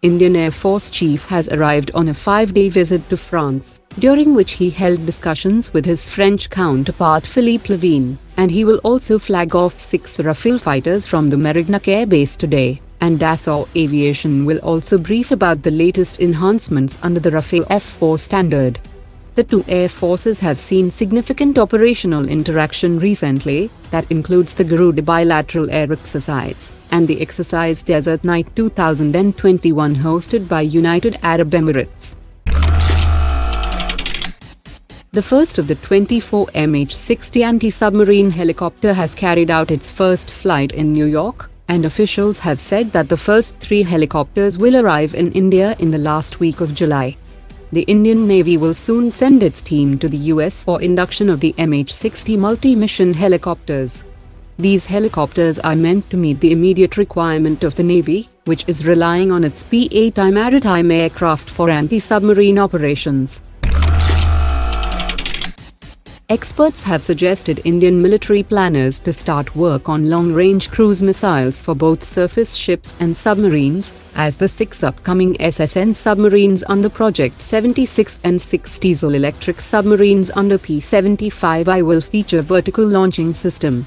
Indian Air Force Chief has arrived on a five-day visit to France, during which he held discussions with his French counterpart Philippe Lavigne, and he will also flag off six Rafale fighters from the Mérignac Air Base today, and Dassault Aviation will also brief about the latest enhancements under the Rafale F4 standard. The two air forces have seen significant operational interaction recently, that includes the Garuda bilateral air exercise and the exercise Desert Knight 2021 hosted by United Arab Emirates. The first of the 24 MH-60 anti-submarine helicopter has carried out its first flight in New York, and officials have said that the first three helicopters will arrive in India in the last week of July. The Indian Navy will soon send its team to the US for induction of the MH-60 multi-mission helicopters. These helicopters are meant to meet the immediate requirement of the Navy, which is relying on its P-8I maritime aircraft for anti-submarine operations. Experts have suggested Indian military planners to start work on long-range cruise missiles for both surface ships and submarines, as the six upcoming SSN submarines under Project 76 and six diesel-electric submarines under P-75I will feature vertical launching system.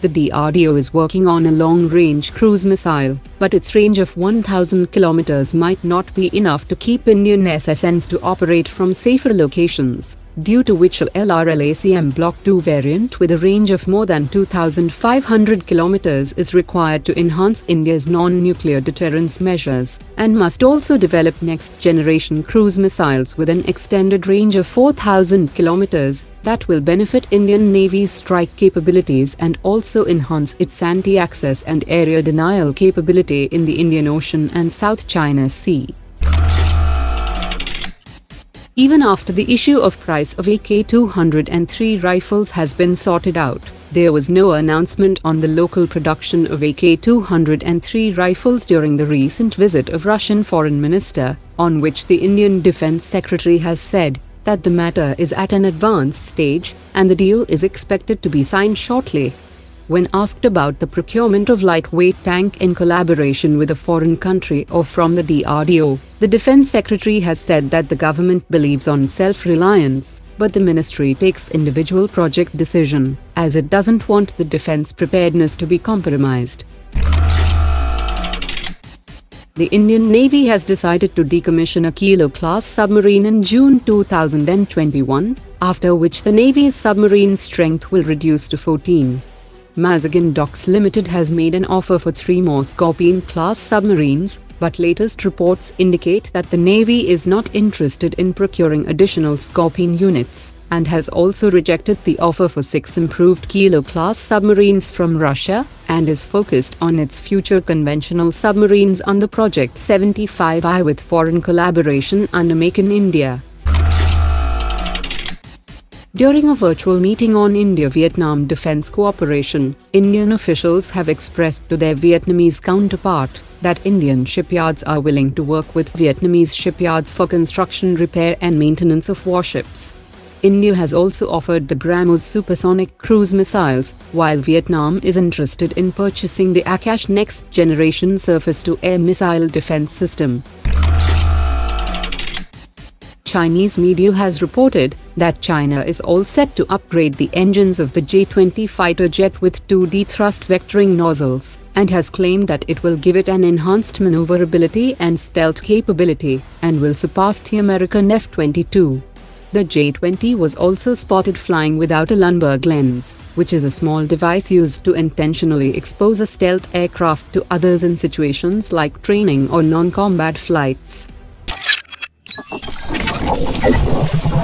The DRDO is working on a long-range cruise missile, but its range of 1000 kilometers might not be enough to keep Indian SSNs to operate from safer locations due to which a LRLACM Block 2 variant with a range of more than 2,500 kilometers is required to enhance India's non-nuclear deterrence measures, and must also develop next-generation cruise missiles with an extended range of 4,000 kilometers that will benefit Indian Navy's strike capabilities and also enhance its anti-access and area denial capability in the Indian Ocean and South China Sea. Even after the issue of price of AK-203 rifles has been sorted out, there was no announcement on the local production of AK-203 rifles during the recent visit of Russian Foreign Minister, on which the Indian Defense Secretary has said that the matter is at an advanced stage and the deal is expected to be signed shortly. When asked about the procurement of lightweight tank in collaboration with a foreign country or from the DRDO, the Defense Secretary has said that the government believes on self-reliance, but the ministry takes individual project decision, as it doesn't want the defense preparedness to be compromised. The Indian Navy has decided to decommission a Kilo-class submarine in June 2021, after which the Navy's submarine strength will reduce to 14. Mazagon Docks Limited has made an offer for three more Scorpène-class submarines, but latest reports indicate that the Navy is not interested in procuring additional Scorpène units, and has also rejected the offer for six improved Kilo-class submarines from Russia, and is focused on its future conventional submarines under Project 75I with foreign collaboration under Make in India. During a virtual meeting on India-Vietnam defense cooperation, Indian officials have expressed to their Vietnamese counterpart that Indian shipyards are willing to work with Vietnamese shipyards for construction, repair and maintenance of warships. India has also offered the BrahMos supersonic cruise missiles, while Vietnam is interested in purchasing the Akash next generation surface-to-air missile defense system. Chinese media has reported that China is all set to upgrade the engines of the J-20 fighter jet with 2D thrust vectoring nozzles, and has claimed that it will give it an enhanced maneuverability and stealth capability, and will surpass the American F-22. The J-20 was also spotted flying without a Luneburg lens, which is a small device used to intentionally expose a stealth aircraft to others in situations like training or non-combat flights. Omar dropped it.